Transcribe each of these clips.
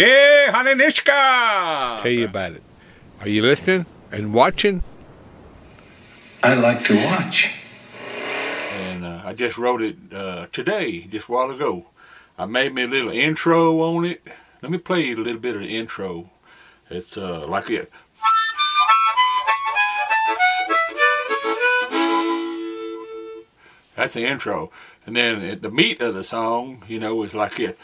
Hey, Hananishka! Tell you about it. Are you listening and watching? I like to watch. And uh, I just wrote it uh, today, just a while ago. I made me a little intro on it. Let me play you a little bit of the intro. It's uh, like it. That's the intro. And then at the meat of the song, you know, is like it.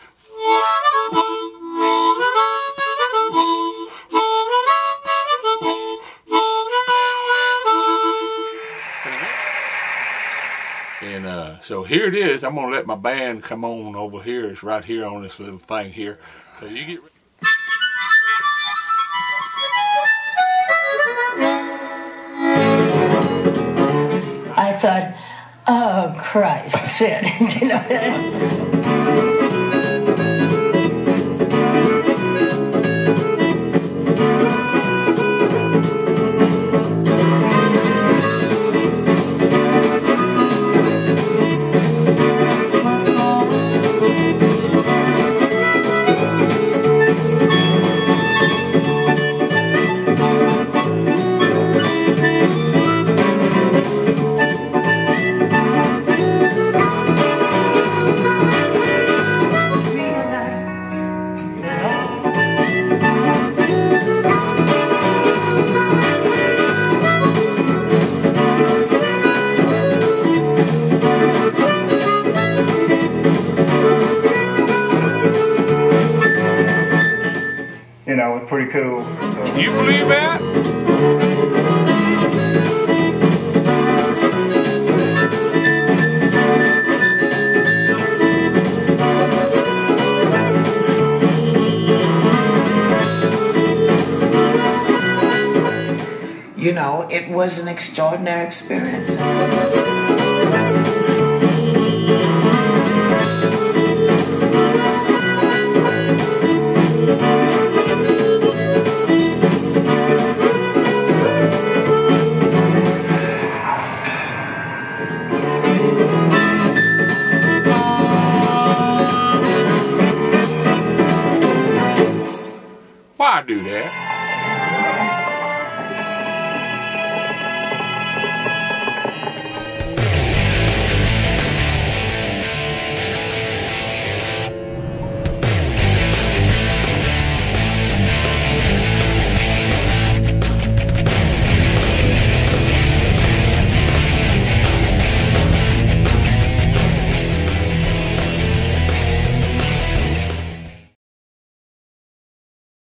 And uh, so here it is. I'm going to let my band come on over here. It's right here on this little thing here. So you get. I thought, oh Christ, shit. you know? Know, it's pretty cool. So, You believe that? You know, it was an extraordinary experience. Why do that?